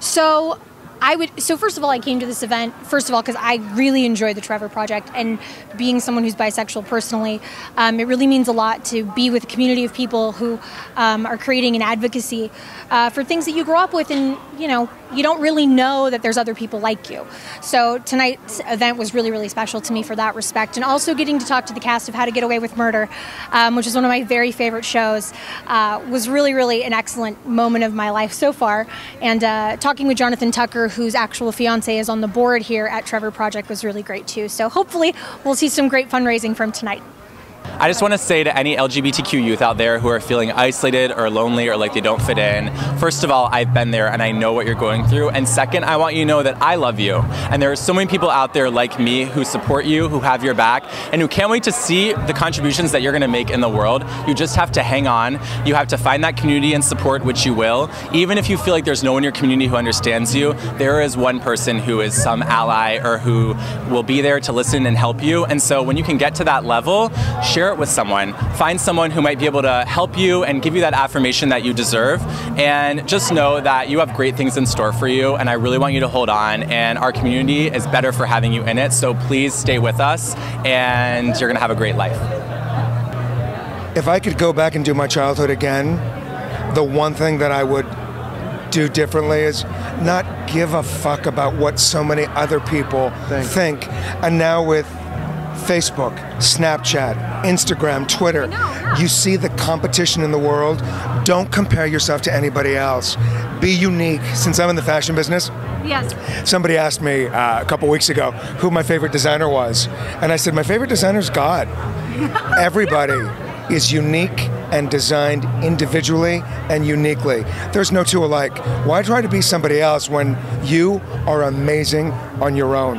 So I would. So first of all, I came to this event first of all because I really enjoy the Trevor Project, and being someone who's bisexual personally, um, it really means a lot to be with a community of people who um, are creating an advocacy uh, for things that you grew up with, and you know you don't really know that there's other people like you. So tonight's event was really really special to me for that respect, and also getting to talk to the cast of How to Get Away with Murder, um, which is one of my very favorite shows, uh, was really really an excellent moment of my life so far, and uh, talking with Jonathan Tucker whose actual fiance is on the board here at Trevor Project, was really great too. So hopefully, we'll see some great fundraising from tonight. I just want to say to any LGBTQ youth out there who are feeling isolated or lonely or like they don't fit in, first of all, I've been there and I know what you're going through. And second, I want you to know that I love you. And there are so many people out there like me who support you, who have your back, and who can't wait to see the contributions that you're going to make in the world. You just have to hang on. You have to find that community and support, which you will. Even if you feel like there's no one in your community who understands you, there is one person who is some ally or who will be there to listen and help you. And so when you can get to that level, share it with someone. Find someone who might be able to help you and give you that affirmation that you deserve. And just know that you have great things in store for you. And I really want you to hold on. And our community is better for having you in it. So please stay with us, and you're going to have a great life. If I could go back and do my childhood again, the one thing that I would do differently is not give a fuck about what so many other people think. think. And now with Facebook, Snapchat, Instagram, Twitter. You see the competition in the world. Don't compare yourself to anybody else. Be unique. Since I'm in the fashion business, Yes. somebody asked me uh, a couple weeks ago who my favorite designer was. And I said, My favorite designer is God. Everybody is unique and designed individually and uniquely. There's no two alike. Why try to be somebody else when you are amazing on your own?